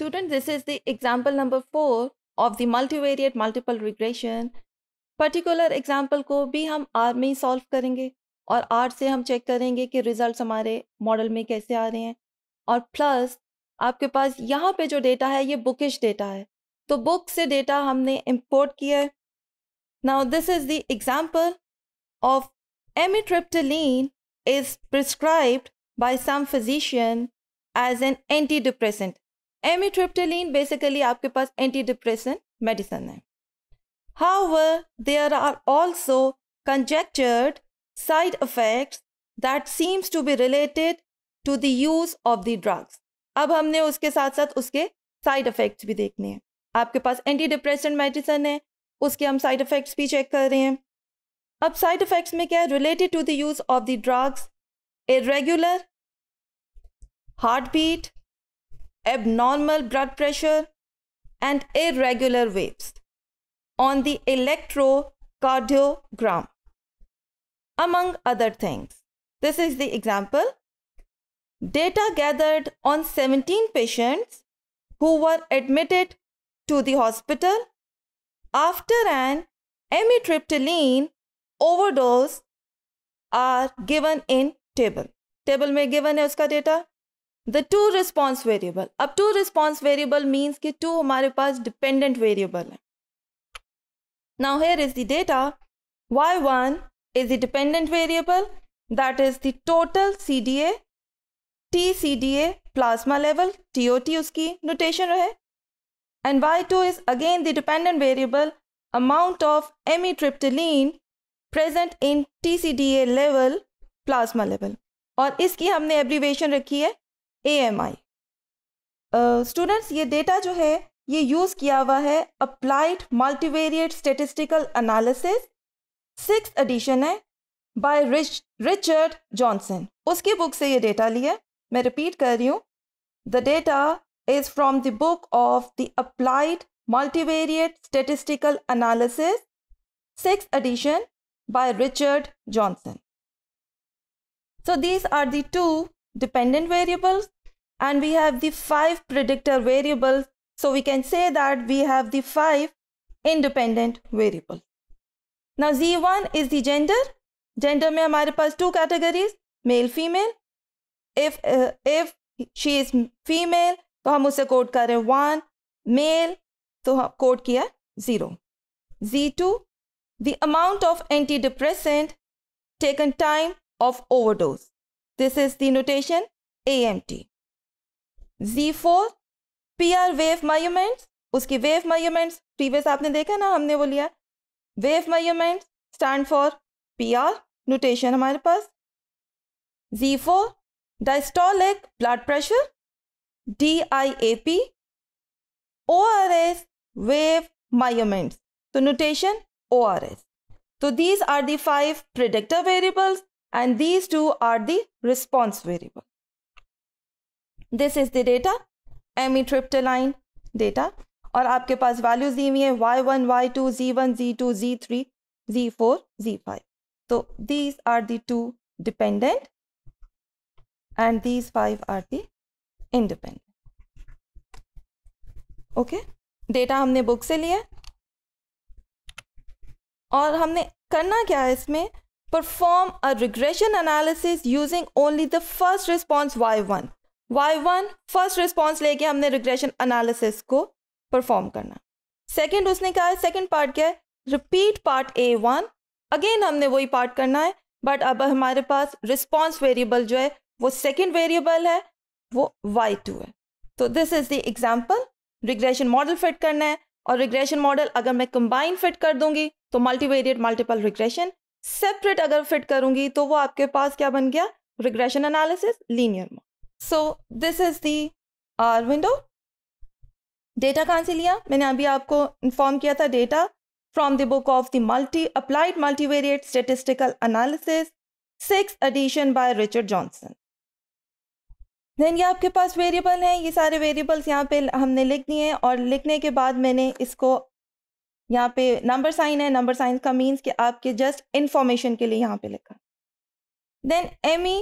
Student, this is the example number four of the multivariate multiple regression. Particular example को भी हम are में ही solve करेंगे और आर से हम चेक करेंगे कि रिजल्ट्स हमारे मॉडल में कैसे आ रहे हैं। और प्लस आपके पास यहाँ पे जो डेटा है ये बुकिश डेटा है। तो बुक से डेटा हमने इंपोर्ट किया है। Now this is the example of amitriptyline is prescribed by some physician as an antidepressant amitriptyline basically आपके पास एंटी डिप्रेसेंट मेडिसन है। However, there are also conjectured side effects that seems to be related to the use of the drugs. अब हमने उसके साथ साथ उसके side effects भी देखने हैं। आपके पास एंटी डिप्रेशन मेडिसिन है उसके हम साइड इफेक्ट्स भी चेक कर रहे हैं। अब साइड इफेक्ट्स में क्या है? Related to the use of the drugs irregular heartbeat abnormal blood pressure and irregular waves on the electrocardiogram, among other things. This is the example. Data gathered on 17 patients who were admitted to the hospital after an amitriptyline overdose are given in table. Table में given है उसका data. The two response variable अब two response variable means कि two हमारे पास dependent variable है। Now here is the data Y one is the dependent variable that is the total C D A T C D A plasma level T O T उसकी notation रहे। And Y two is again the dependent variable amount of amitriptyline present in T C D A level plasma level और इसकी हमने abbreviation रखी है। A M I students ये data जो है, ये यूज़ किया हुआ है applied multivariate statistical analysis six edition है बाय रिच रिचर्ड जॉनसन उसकी बुक से ये डेटा लिया। मैं रिपीट कर रही हूँ। The data is from the book of the applied multivariate statistical analysis six edition by Richard Johnson these are the two dependent variables and we have the five predictor variables So we can say that we have the five independent variables. Now Z1 is the gender. Gender में हमारे पास two categories, male, female. If uh, if she is female, तो हम उसे code करें one. Male, तो हम code किया zero. Z2, the amount of antidepressant taken time of overdose. This is the notation AMT. Z4, P R wave measurements उसकी wave measurements previous आपने देखा ना हमने वो लिया। Wave measurements stand for P R notation हमारे पास। G four diastolic blood pressure D I A P O R S wave measurements तो notation O R S तो these are the five predictor variables and these two are the response variable. This is the data amitriptyline data और आपके पास values दी हुई है Y one Y two G one G two G three G four G five तो these are the two dependent and these five are the independent okay data हमने book से लिया और हमने करना क्या है इसमें? Regression analysis using only the first response Y one Y one first response लेके हमने रिग्रेशन एनालिसिस को परफॉर्म करना। सेकेंड उसने कहा है सेकेंड पार्ट क्या है? Repeat part A one again हमने वही पार्ट करना है बट अब हमारे पास रिस्पॉन्स वेरिएबल जो है, वो सेकेंड वेरिएबल है, वो वाई टू है। तो this is the example regression model fit करना है, और रिग्रेशन मॉडल अगर मैं कंबाइन फिट कर दूँगी तो मल्टीवेरिएट मल्टीपल रिग्रेशन सेपरेट अगर फिट करूँगी तो वो आपके पास क्या बन गया? Regression analysis linear so this is the R window data कहाँ से लिया? मैंने अभी आपको इन्फॉर्म किया था data from the book of the multi applied multivariate statistical analysis six edition by Richard Johnson then ये आपके पास वेरिएबल हैं, ये सारे वेरिएबल्स यहाँ पे हमने लिख दिए हैं और लिखने के बाद मैंने इसको यहाँ पे नंबर साइन है नंबर साइन का मीन्स कि आपके जस्ट इंफॉर्मेशन के लिए यहाँ पे लिखा। Then M E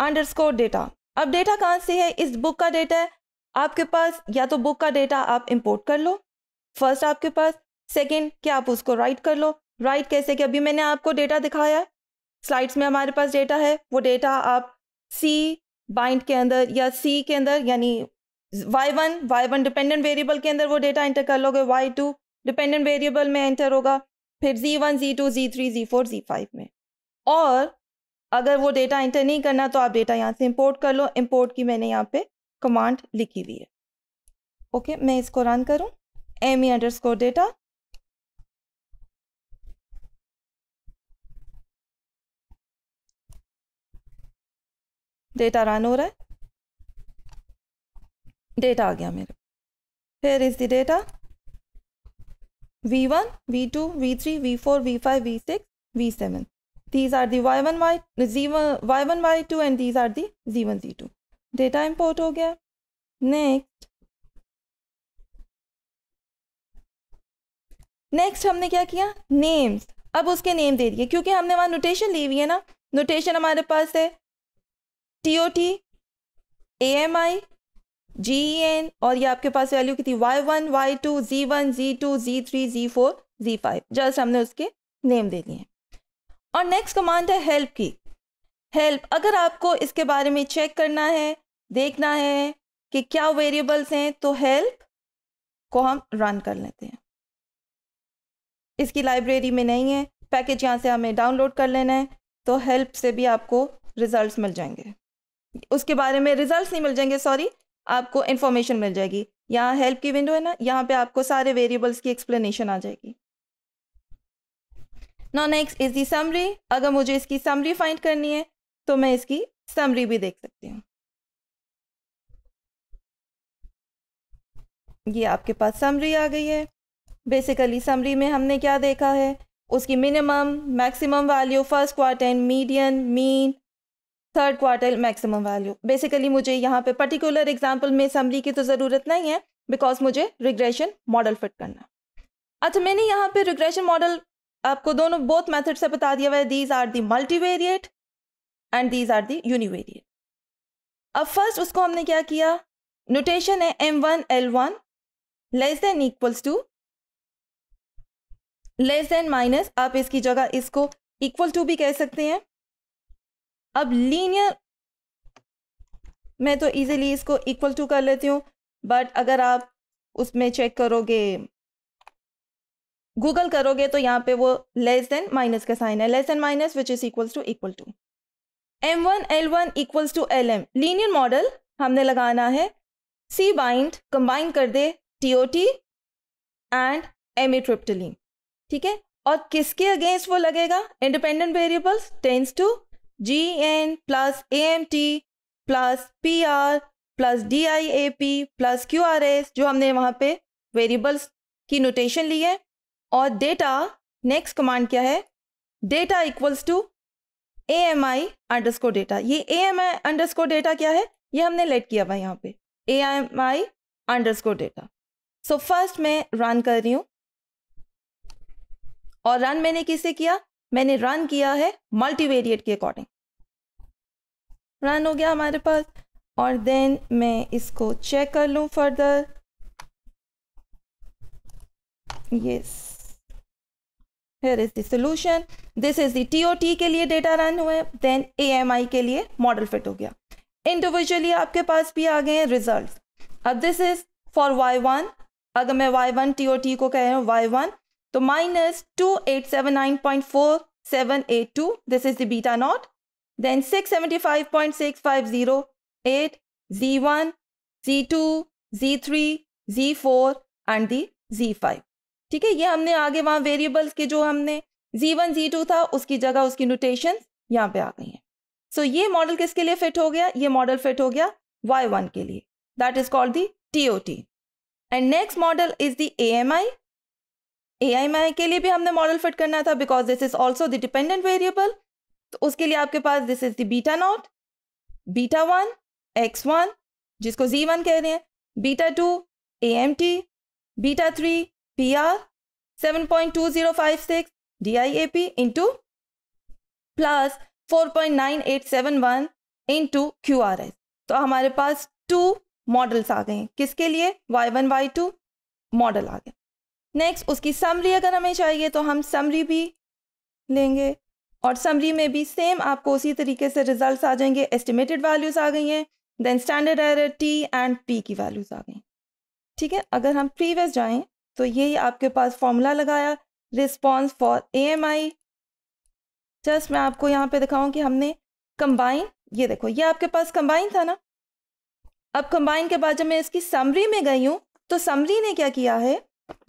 underscore data अब डेटा कहाँ से है? इस बुक का डेटा है। आपके पास या तो बुक का डेटा आप इंपोर्ट कर लो। फ़र्स्ट आपके पास सेकेंड क्या आप उसको राइट कर लो। राइट कैसे कि अभी मैंने आपको डेटा दिखाया। स्लाइड्स में हमारे पास डेटा है। वो डेटा आप सी बाइंड के अंदर या सी के अंदर यानी Y one Y one dependent variable के अंदर वो डेटा एंटर कर लोगे। वाई टू डिपेंडेंट वेरिएबल में एंटर होगा, फिर G one G two G three G four G five में। और अगर वो डेटा एंटर नहीं करना तो आप डेटा यहाँ से इंपोर्ट कर लो। इंपोर्ट की मैंने यहाँ पे कमांड लिखी हुई है। ओके मैं इसको रन करूँ। M E underscore data data run हो रहा है। डेटा आ गया मेरे। फिर is the data v1 v2 v3 v4 v5 v6 v7 these are the y1 y z1 y1 y2 and these are the z1 z2 data import हो गया। Next next हमने क्या किया? नेम्स अब उसके नेम दे दिए, क्योंकि हमने वहाँ नोटेशन ली हुई है ना। नोटेशन हमारे पास है। T O T A M I G N और ये आपके पास वैल्यू की थी Y one Y two G one G two G three G four G five just हमने उसके नेम दे दिए और नेक्स्ट कमांड है हेल्प की। हेल्प अगर आपको इसके बारे में चेक करना है, देखना है कि क्या वेरिएबल्स हैं तो हेल्प को हम रन कर लेते हैं। इसकी लाइब्रेरी में नहीं है पैकेज यहाँ से हमें डाउनलोड कर लेना है तो हेल्प से भी आपको रिजल्ट्स मिल जाएँगे। उसके बारे में रिजल्ट्स नहीं मिल जाएँगे सॉरी आपको इन्फॉर्मेशन मिल जाएगी। यहाँ हेल्प की विंडो है ना, यहाँ पे आपको सारे वेरिएबल्स की एक्सप्लेनेशन आ जाएगी। No next is the summary अगर मुझे इसकी समरी फाइंड करनी है तो मैं इसकी समरी भी देख सकती हूँ। ये आपके पास समरी आ गई है। बेसिकली समरी में हमने क्या देखा है? उसकी minimum maximum value first quarter median mean third quarter maximum value basically मुझे यहाँ पे पर्टिकुलर एग्ज़ाम्पल में समरी की तो ज़रूरत नहीं है बिकॉज़ मुझे रिग्रेशन मॉडल फिट करना। अच्छा मैंने यहाँ पे रिग्रेशन मॉडल आपको दोनों बोथ मेथड से बता दिया हुआ है। These are the multivariate and these are the univariate अब फ़र्स्ट उसको हमने क्या किया? नोटेशन है M one L one less than equals to less than minus आप इसकी जगह इसको इक्वल टू भी कह सकते हैं। अब लीनियर मैं तो इजीली इसको इक्वल टू कर लेती हूँ बट अगर आप उसमें चेक करोगे गूगल करोगे तो यहाँ पे वो लेस देन माइनस का साइन है less than minus which is equals to equal to M one L one equals to L M linear model हमने लगाना है सी बाइंड कंबाइन कर दे T O T and M ठीक है? और किसके अगेंस्ट वो लगेगा? Independent variables tends to G N plus A M T plus P R plus D I A P plus Q R S जो हमने वहाँ पे वेरिएबल्स की नोटेशन ली है। और डेटा नेक्स्ट कमांड क्या है? Data equals to A M I underscore data ये A M I underscore data क्या है? ये हमने लेट किया हुआ यहाँ पे। A M I underscore data so first मैं रन कर रही हूँ। और रन मैंने किसे किया? मैंने रन किया है मल्टीवेरिएट के अकॉर्डिंग रन हो गया हमारे पास। और देन मैं इसको चेक कर लूँ further yes here is the solution this is the T के लिए डेटा रन हुए देन ए के लिए मॉडल फिट हो गया। इंडिविजुअली आपके पास भी आ गए हैं रिज़ल्ट अब this is for Y one अगर मैं Y one T O T को कह रहा हूँ वाई वन तो minus two eight seven nine point four seven eight two this is the beta naught then six seventy five point six five zero eight G one G two G three G four and the G five ठीक है ये हमने आगे वहाँ variables के जो हमने Z1, Z2 था उसकी जगह उसकी नोटेशन यहाँ पे आ गई हैं। सो so, ये मॉडल किसके लिए फिट हो गया? ये मॉडल फिट हो गया वाई वन के लिए। That is called the T O T and next model is the AMI AMI के लिए भी हमने मॉडल फिट करना था because this is also the dependent variable तो उसके लिए आपके पास this is the beta naught beta one X one जिसको जी वन कह रहे हैं beta two A M T beta three P R seven point two zero five six D I A P into plus four point nine eight seven one into Q R S तो हमारे पास two models आ गए हैं। किसके लिए? Y one Y two model आ गया next उसकी summary अगर हमें चाहिए तो हम समरी भी लेंगे और समरी में भी सेम आपको उसी तरीके से रिजल्ट्स आ जाएँगे। एस्टिमेटेड वैल्यूज़ आ गई हैं then standard error T and P की वैल्यूज़ आ गई। ठीक है? अगर हम प्रीवियस जाएँ तो यही आपके पास फॉर्मूला लगाया response for A M I just मैं आपको यहाँ पे दिखाऊँ कि हमने कंबाइन ये देखो, ये आपके पास कंबाइन था ना? अब कंबाइन के बाद जब मैं इसकी समरी में गई हूँ तो समरी ने क्या किया है?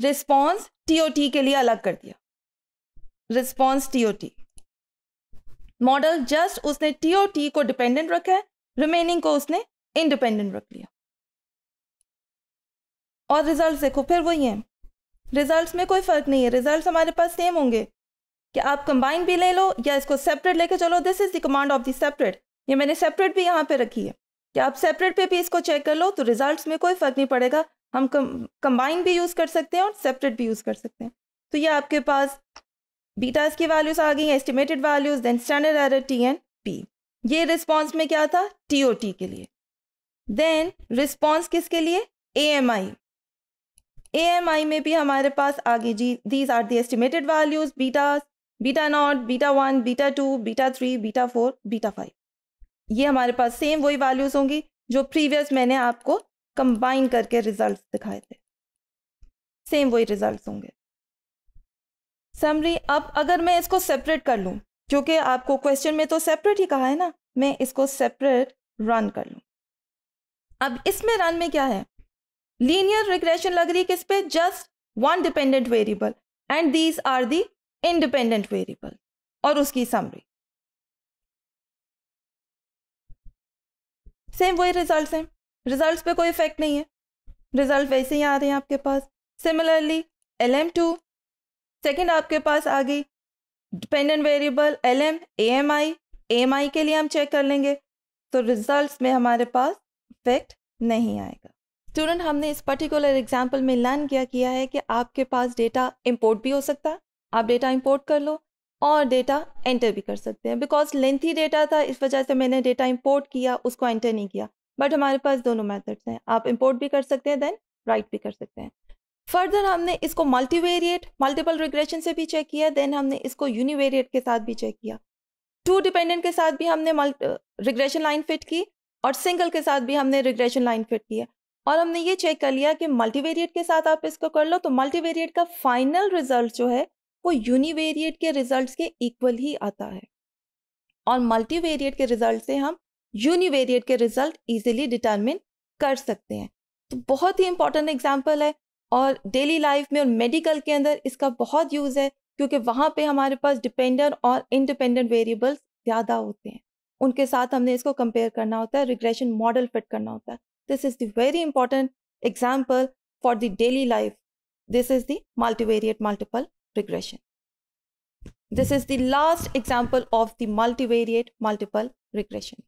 रिस्पॉन्स टीओटी के लिए अलग कर दिया। रिस्पॉन्स टीओटी मॉडल जस्ट उसने टीओटी को डिपेंडेंट रखा है रिमेनिंग को उसने इंडिपेंडेंट रख लिया। और रिज़ल्ट देखो, फिर वही है। रिजल्ट्स में कोई फ़र्क नहीं है। रिजल्ट्स हमारे पास सेम होंगे। कि आप कंबाइन भी ले लो या इसको सेपरेट लेके चलो। This is the command of the separate ये मैंने सेपरेट भी यहाँ पे रखी है। कि आप सेपरेट पे भी इसको चेक कर लो तो रिजल्ट्स में कोई फ़र्क नहीं पड़ेगा। हम कंबाइन भी यूज़ कर सकते हैं और सेपरेट भी यूज़ कर सकते हैं। तो ये आपके पास बीटास की वैल्यूज़ आ गई estimated values then standard error T and P ये रिस्पॉन्स में क्या था? टी ओ टी के लिए। देन रिस्पॉन्स किसके लिए? ए एम आई ए एम आई में भी हमारे पास आगे जी these are the estimated values betas beta naught beta one beta two beta three beta four beta five ये हमारे पास सेम वही वैल्यूज़ होंगी जो प्रीवियस मैंने आपको कंबाइन करके रिजल्ट्स दिखाए थे। सेम वही रिजल्ट्स होंगे। समरी अब अगर मैं इसको सेपरेट कर लूँ क्योंकि आपको क्वेश्चन में तो सेपरेट ही कहा है ना, मैं इसको सेपरेट रन कर लूँ। अब इसमें रन में क्या है? लीनियर रिग्रेशन लग रही है किस पे? Just one dependent variable and these are the independent variable और उसकी समरी सेम वही रिज़ल्ट हैं। रिज़ल्ट पे कोई इफ़ेक्ट नहीं है। रिज़ल्ट वैसे ही आ रहे हैं आपके पास। Similarly L M two second आपके पास आ गई। Dependent variable L M A M I A M I के लिए हम चेक कर लेंगे। तो रिजल्ट्स में हमारे पास इफ़ेक्ट नहीं आएगा। स्टूडेंट हमने इस पर्टिकुलर एग्ज़ाम्पल में लर्न किया किया है कि आपके पास डेटा इम्पोर्ट भी हो सकता है। आप डेटा इम्पोर्ट कर लो और डेटा एंटर भी कर सकते हैं। बिकॉज़ लेंथी डेटा था, इस वजह से मैंने डेटा इम्पोर्ट किया, उसको एंटर नहीं किया। बट हमारे पास दोनों मेथड्स हैं। आप इंपोर्ट भी कर सकते हैं देन राइट भी कर सकते हैं। फर्दर हमने इसको मल्टीवेरिएट मल्टीपल रिग्रेशन से भी चेक किया देन हमने इसको यूनिवेरिएट के साथ भी चेक किया। टू डिपेंडेंट के साथ भी हमने रिग्रेशन लाइन फिट की और सिंगल के साथ भी हमने रिग्रेशन लाइन फिट किया। और हमने ये चेक कर लिया कि मल्टीवेरिएट के साथ आप इसको कर लो तो मल्टीवेरिएट का फाइनल रिज़ल्ट जो है, वो यूनिवेरिएट के रिजल्ट्स के इक्वल ही आता है। और मल्टीवेरिएट के रिज़ल्ट से हम यूनिवेरिएट के रिज़ल्ट इजीली डिटरमिन कर सकते हैं तो बहुत ही इंपॉर्टेंट एग्ज़ाम्पल है और डेली लाइफ में और मेडिकल के अंदर इसका बहुत यूज़ है क्योंकि वहाँ पे हमारे पास डिपेंडेंट और इंडिपेंडेंट वेरिएबल्स ज़्यादा होते हैं उनके साथ हमने इसको कंपेयर करना होता है रिग्रेशन मॉडल फिट करना होता है this is the very important example for the daily life this is the multivariate multiple regression. This is the last example of the multivariate multiple regression.